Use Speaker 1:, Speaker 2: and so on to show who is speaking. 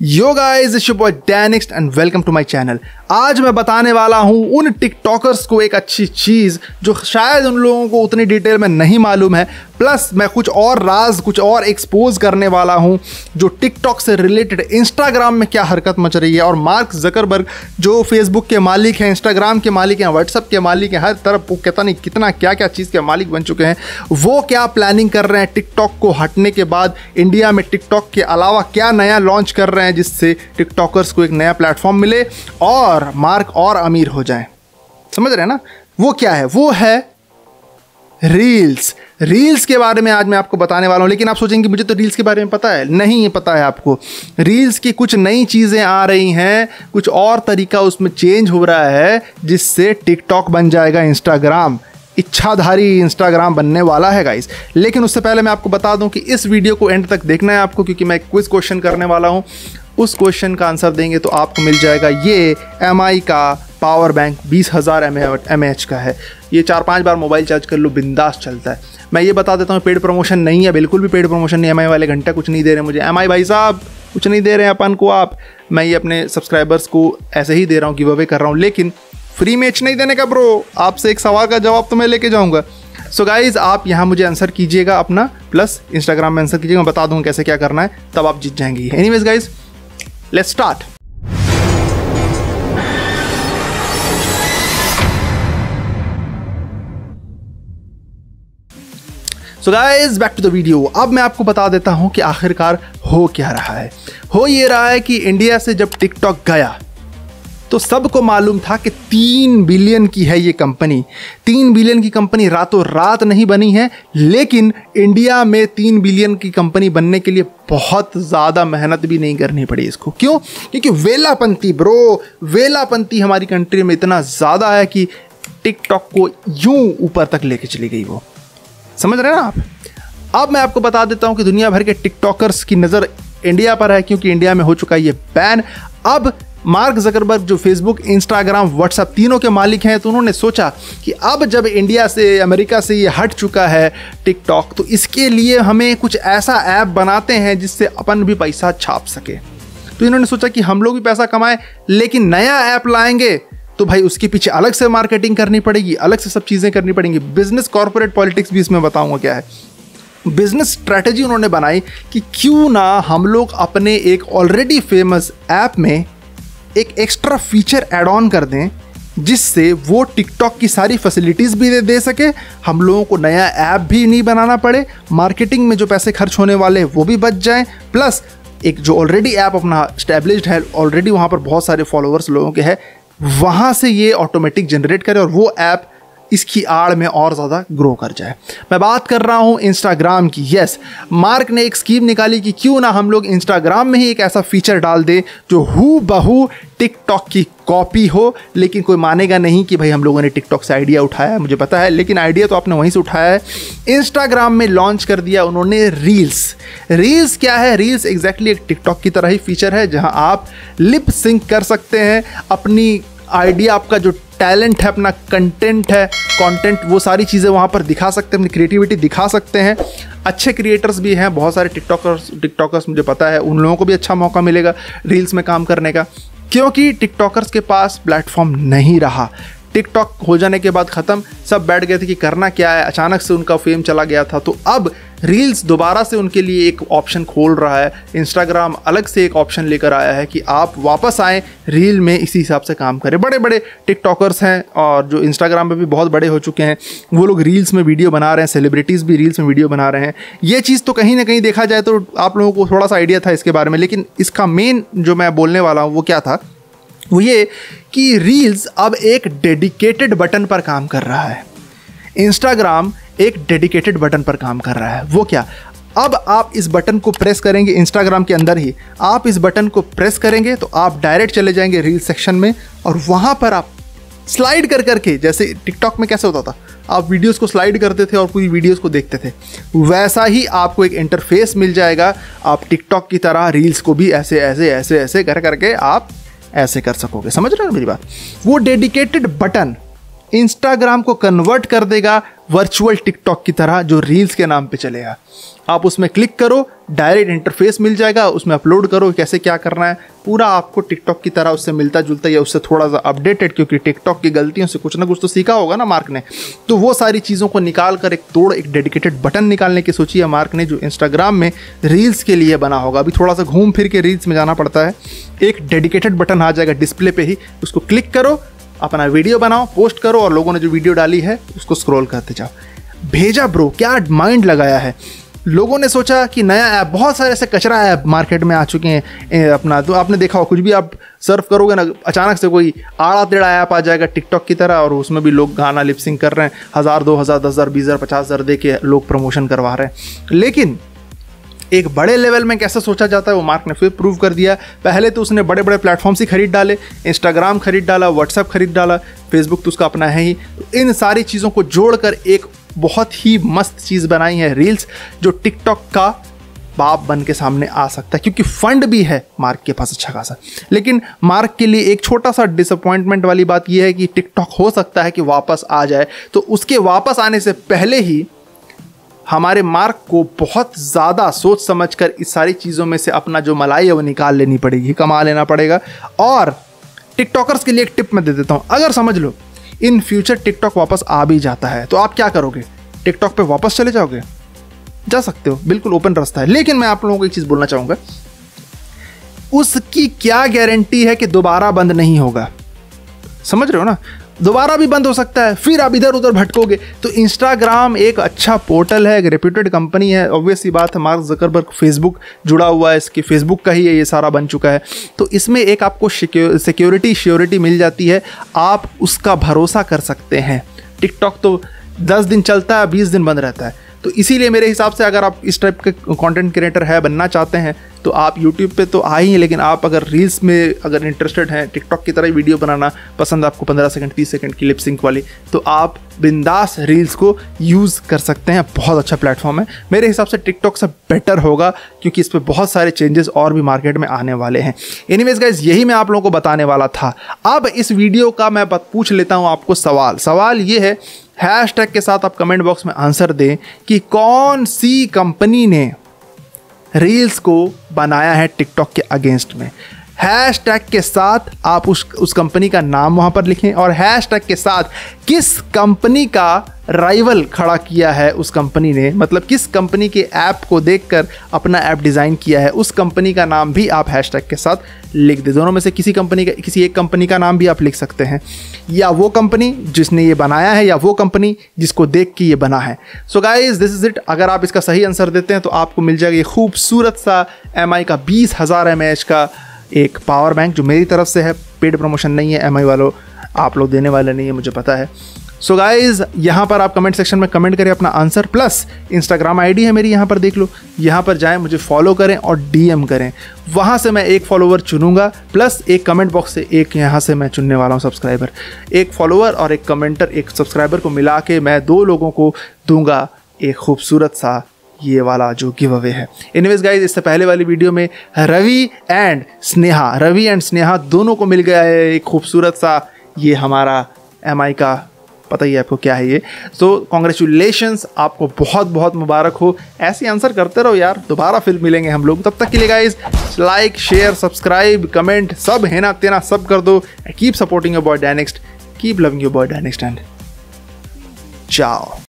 Speaker 1: Yo guys it's your boy Dynext and welcome to my channel आज मैं बताने वाला हूँ उन टिकटॉकर्स को एक अच्छी चीज़ जो शायद उन लोगों को उतनी डिटेल में नहीं मालूम है प्लस मैं कुछ और राज, कुछ और एक्सपोज करने वाला हूँ, जो टिकटॉक से रिलेटेड इंस्टाग्राम में क्या हरकत मच रही है। और मार्क जकरबर्ग जो फेसबुक के मालिक हैं इंस्टाग्राम के मालिक हैं व्हाट्सअप के मालिक हैं, हर तरफ़ वो कहता नहीं कितना क्या क्या चीज़ के मालिक बन चुके हैं। वो क्या प्लानिंग कर रहे हैं टिकटॉक को हटने के बाद? इंडिया में टिकटॉक के अलावा क्या नया लॉन्च कर रहे हैं, जिससे टिकटॉकर्स को एक नया प्लेटफॉर्म मिले और मार्क और अमीर हो जाए? समझ रहे हैं ना? वो क्या है? वो है रील्स रील्स के बारे में आज मैं आपको बताने वाला हूँ, लेकिन आप सोचेंगे, मुझे तो रील्स के बारे में पता है। नहीं पता है आपको। रील्स की कुछ नई चीज़ें आ रही हैं, कुछ और तरीका उसमें चेंज हो रहा है, जिससे टिकटॉक बन जाएगा इंस्टाग्राम इच्छाधारी इंस्टाग्राम बनने वाला है गाइस लेकिन उससे पहले मैं आपको बता दूँ कि इस वीडियो को एंड तक देखना है आपको, क्योंकि मैं क्विज क्वेश्चन करने वाला हूँ। उस क्वेश्चन का आंसर देंगे तो आपको मिल जाएगा ये एमआई का पावर बैंक बीस हज़ार एम का है। ये चार पाँच बार मोबाइल चार्ज कर लो, बिंदास चलता है। मैं ये बता देता हूँ, पेड प्रमोशन नहीं है, बिल्कुल भी पेड प्रमोशन नहीं एम वाले घंटा कुछ नहीं दे रहे मुझे। एमआई भाई साहब, कुछ नहीं दे रहे हैं अपन को आप। मैं ये अपने सब्सक्राइबर्स को ऐसे ही दे रहा हूँ गिव अवे कर रहा हूँ, लेकिन फ्री मैच नहीं देने का ब्रो आपसे एक सवाल का जवाब तो मैं लेके जाऊँगा। सो so गाइज़ आप यहाँ मुझे आंसर कीजिएगा अपना प्लस इंस्टाग्राम में आंसर कीजिएगा, मैं बता दूँ कैसे क्या करना है, तब आप जीत जाएँगे। Anyways guys let's start so guys back to the video अब मैं आपको बता देता हूँ कि आखिरकार हो क्या रहा है। हो ये रहा है कि इंडिया से जब टिकटॉक गया तो सबको मालूम था कि तीन बिलियन की है ये कंपनी तीन बिलियन की कंपनी रातों रात नहीं बनी है, लेकिन इंडिया में तीन बिलियन की कंपनी बनने के लिए बहुत ज़्यादा मेहनत भी नहीं करनी पड़ी इसको। क्यों? क्योंकि वेलापंथी ब्रो वेलापंथी हमारी कंट्री में इतना ज़्यादा है कि टिकटॉक को यूँ ऊपर तक लेके चली गई वो। समझ रहे हैं ना आप? अब मैं आपको बता देता हूँ कि दुनिया भर के टिकटॉकर्स की नज़र इंडिया पर है, क्योंकि इंडिया में हो चुका है ये बैन। अब मार्क जकरबर्ग, जो फेसबुक, इंस्टाग्राम, व्हाट्सएप तीनों के मालिक हैं तो उन्होंने सोचा कि अब जब इंडिया से, अमेरिका से ये हट चुका है टिकटॉक तो इसके लिए हमें कुछ ऐसा ऐप बनाते हैं जिससे अपन भी पैसा छाप सके। तो इन्होंने सोचा कि हम लोग भी पैसा कमाएँ, लेकिन नया ऐप लाएँगे तो भाई उसके पीछे अलग से मार्केटिंग करनी पड़ेगी अलग से सब चीज़ें करनी पड़ेंगी। बिज़नेस कॉरपोरेट पॉलिटिक्स भी इसमें बताऊँगा क्या है। बिज़नेस स्ट्रैटेजी उन्होंने बनाई कि क्यों ना हम लोग अपने एक ऑलरेडी फ़ेमस ऐप में एक एक्स्ट्रा फीचर एड ऑन कर दें जिससे वो टिकटॉक की सारी फैसिलिटीज़ भी दे, दे सके हम लोगों को नया ऐप भी नहीं बनाना पड़े मार्केटिंग में जो पैसे खर्च होने वाले हैं वो भी बच जाएँ। प्लस एक जो ऑलरेडी ऐप अपना स्टैब्लिश्ड है ऑलरेडी वहाँ पर बहुत सारे फॉलोअर्स लोगों के हैं वहाँ से ये ऑटोमेटिक जनरेट करे और वो ऐप इसकी आड़ में और ज़्यादा ग्रो कर जाए। मैं बात कर रहा हूँ इंस्टाग्राम की। यस मार्क ने एक स्कीम निकाली कि क्यों ना हम लोग इंस्टाग्राम में ही एक ऐसा फीचर डाल दें जो हु बहू टिकटॉक की कॉपी हो, लेकिन कोई मानेगा नहीं कि भाई हम लोगों ने टिकटॉक से आइडिया उठाया है, मुझे पता है, लेकिन आइडिया तो आपने वहीं से उठाया है। इंस्टाग्राम में लॉन्च कर दिया उन्होंने रील्स रील्स क्या है? रील्स एग्जैक्टली exactly एक टिकटॉक की तरह ही फीचर है, जहाँ आप लिप सिंक कर सकते हैं, अपनी आइडिया आपका, जो टैलेंट है, अपना कंटेंट है कंटेंट वो सारी चीज़ें वहाँ पर दिखा सकते हैं, अपनी क्रिएटिविटी दिखा सकते हैं। अच्छे क्रिएटर्स भी हैं, बहुत सारे टिकटॉकर्स टिकटॉकर्स मुझे पता है, उन लोगों को भी अच्छा मौका मिलेगा रील्स में काम करने का। क्योंकि टिकटॉकर्स के पास प्लेटफॉर्म नहीं रहा। टिकटॉक हो जाने के बाद ख़त्म, सब बैठ गए थे कि करना क्या है, अचानक से उनका फेम चला गया था। तो अब रील्स दोबारा से उनके लिए एक ऑप्शन खोल रहा है। इंस्टाग्राम अलग से एक ऑप्शन लेकर आया है कि आप वापस आएँ रील में इसी हिसाब से काम करें। बड़े बड़े टिकटॉकर्स हैं और जो इंस्टाग्राम पे भी बहुत बड़े हो चुके हैं, वो लोग रील्स में वीडियो बना रहे हैं सेलिब्रिटीज़ भी रील्स में वीडियो बना रहे हैं। ये चीज़ तो कहीं ना कहीं देखा जाए तो आप लोगों को थोड़ा सा आइडिया था इसके बारे में, लेकिन इसका मेन जो मैं बोलने वाला हूँ वो क्या था? वो ये कि रील्स अब एक डेडिकेटेड बटन पर काम कर रहा है। इंस्टाग्राम एक डेडिकेटेड बटन पर काम कर रहा है। वो क्या? अब आप इस बटन को प्रेस करेंगे इंस्टाग्राम के अंदर ही। आप इस बटन को प्रेस करेंगे तो आप डायरेक्ट चले जाएँगे रील सेक्शन में और वहाँ पर आप स्लाइड कर करके, जैसे टिकटॉक में कैसे होता था, आप वीडियोस को स्लाइड करते थे और पूरी वीडियोस को देखते थे। वैसा ही आपको एक इंटरफेस मिल जाएगा। आप टिकटॉक की तरह रील्स को भी ऐसे ऐसे ऐसे ऐसे कर करके आप ऐसे कर सकोगे। समझ रहे हो मेरी बात? वो डेडिकेटेड बटन इंस्टाग्राम को कन्वर्ट कर देगा वर्चुअल टिकटॉक की तरह, जो रील्स के नाम पे चलेगा। आप उसमें क्लिक करो डायरेक्ट इंटरफेस मिल जाएगा, उसमें अपलोड करो कैसे क्या करना है। पूरा आपको टिकटॉक की तरह उससे मिलता जुलता या उससे थोड़ा सा अपडेटेड क्योंकि टिकटॉक की गलतियों से कुछ ना कुछ तो सीखा होगा ना मार्क ने। तो वो सारी चीज़ों को निकाल कर एक तोड़ एक डेडिकेटेड बटन निकालने की सोची है मार्क ने, जो इंस्टाग्राम में रील्स के लिए बना होगा। अभी थोड़ा सा घूम फिर के रील्स में जाना पड़ता है। एक डेडिकेटेड बटन आ जाएगा डिस्प्ले पर ही, उसको क्लिक करो अपना वीडियो बनाओ, पोस्ट करो और लोगों ने जो वीडियो डाली है, उसको स्क्रॉल करते जाओ। भेजा ब्रो क्या माइंड लगाया है? लोगों ने सोचा कि नया ऐप बहुत सारे ऐसे कचरा ऐप मार्केट में आ चुके हैं अपना। तो आपने देखा हो कुछ भी आप सर्फ करोगे ना, अचानक से कोई आड़ा टेढ़ा ऐप आ जाएगा टिकटॉक की तरह और उसमें भी लोग गाना लिपसिंग कर रहे हैं। हज़ार, दो हज़ार, दस हज़ार, बीस हज़ार, पचास हज़ार दे के लोग प्रमोशन करवा रहे हैं। लेकिन एक बड़े लेवल में कैसे सोचा जाता है, वो मार्क ने फिर प्रूव कर दिया। पहले तो उसने बड़े बड़े प्लेटफॉर्म्स ही खरीद डाले इंस्टाग्राम खरीद डाला व्हाट्सएप खरीद डाला फेसबुक तो उसका अपना है ही। तो इन सारी चीज़ों को जोड़कर एक बहुत ही मस्त चीज़ बनाई है रील्स जो टिकटॉक का बाप बन के सामने आ सकता है, क्योंकि फंड भी है मार्क के पास अच्छा खासा। लेकिन मार्क के लिए एक छोटा सा डिसअपॉइंटमेंट वाली बात यह है कि टिकटॉक हो सकता है कि वापस आ जाए। तो उसके वापस आने से पहले ही हमारे मार्क को बहुत ज़्यादा सोच समझ कर इस सारी चीज़ों में से अपना जो मलाई है वो निकाल लेनी पड़ेगी, कमा लेना पड़ेगा। और टिकटॉकर्स के लिए एक टिप मैं दे देता हूँ। अगर समझ लो, इन फ्यूचर टिकटॉक वापस आ भी जाता है तो आप क्या करोगे? टिकटॉक पे वापस चले जाओगे? जा सकते हो, बिल्कुल ओपन रास्ता है। लेकिन मैं आप लोगों को एक चीज़ बोलना चाहूँगा, उसकी क्या गारंटी है कि दोबारा बंद नहीं होगा? समझ रहे हो ना? दोबारा भी बंद हो सकता है, फिर आप इधर उधर भटकोगे। तो इंस्टाग्राम एक अच्छा पोर्टल है, एक रेप्यूटेड कंपनी है। ऑब्वियस बात है मार्क जकरबर्ग फेसबुक जुड़ा हुआ है, इसकी फेसबुक का ही है ये सारा बन चुका है। तो इसमें एक आपको सिक्योरिटी श्योरिटी मिल जाती है। आप उसका भरोसा कर सकते हैं। टिकटॉक तो दस दिन चलता है, बीस दिन बंद रहता है। तो इसीलिए मेरे हिसाब से अगर आप इस टाइप के कंटेंट क्रिएटर है, बनना चाहते हैं तो आप यूट्यूब पे तो आ ही हैं, लेकिन आप अगर रील्स में अगर इंटरेस्टेड हैं टिकटॉक की तरह वीडियो बनाना पसंद आपको 15 सेकंड 30 सेकंड की लिपसिंक वाली तो आप बिंदास रील्स को यूज़ कर सकते हैं। बहुत अच्छा प्लेटफॉर्म है। मेरे हिसाब से टिकटॉक से बेटर होगा, क्योंकि इस पर बहुत सारे चेंजेस और भी मार्केट में आने वाले हैं। एनीवेज गाइज़ यही मैं आप लोगों को बताने वाला था। अब इस वीडियो का मैं पूछ लेता हूँ आपको सवाल। सवाल ये है हैश टैग के साथ आप कमेंट बॉक्स में आंसर दें कि कौन सी कंपनी ने रील्स को बनाया है टिकटॉक के अगेंस्ट में। हैश टैग के साथ आप उस उस कंपनी का नाम वहाँ पर लिखें और हैश टैग के साथ किस कंपनी का राइवल खड़ा किया है उस कंपनी ने? मतलब किस कंपनी के ऐप को देखकर अपना ऐप डिज़ाइन किया है? उस कंपनी का नाम भी आप हैश टैग के साथ लिख दें। दोनों में से किसी कंपनी का, किसी एक कंपनी का नाम भी आप लिख सकते हैं। या वो कंपनी जिसने ये बनाया है या वो कंपनी जिसको देख के ये बना है। So guys this is it अगर आप इसका सही आंसर देते हैं तो आपको मिल जाएगा ये खूबसूरत सा एमआई का बीस हज़ार एम का एक पावर बैंक जो मेरी तरफ़ से है पेड प्रमोशन नहीं है एमआई वालों, आप लोग देने वाले नहीं है, मुझे पता है। सो so गाइज़ यहाँ पर आप कमेंट सेक्शन में कमेंट करें अपना आंसर प्लस इंस्टाग्राम आईडी है मेरी, यहाँ पर देख लो। यहाँ पर जाएँ, मुझे फॉलो करें और डीएम करें। वहाँ से मैं एक फॉलोवर चुनूँगा प्लस एक कमेंट बॉक्स से एक यहाँ से मैं चुनने वाला हूँ सब्सक्राइबर एक फॉलोवर और एक कमेंटर एक सब्सक्राइबर को मिला के मैं दो लोगों को दूँगा एक खूबसूरत सा ये वाला जो गिव अवे है। इनवेज गाइज़ इससे पहले वाली वीडियो में रवि एंड स्नेहा, रवि एंड स्नेहा दोनों को मिल गया है एक खूबसूरत सा। ये हमारा एमआई का, पता ही है आपको क्या है ये। सो कॉन्ग्रेचुलेशन आपको बहुत बहुत मुबारक हो। ऐसे आंसर करते रहो यार, दोबारा फिर मिलेंगे हम लोग। तब तक के लिए guys like share subscribe comment सब है ना तेना सब कर दो। Keep supporting your boy Dynext keep loving your boy Dynext and ciao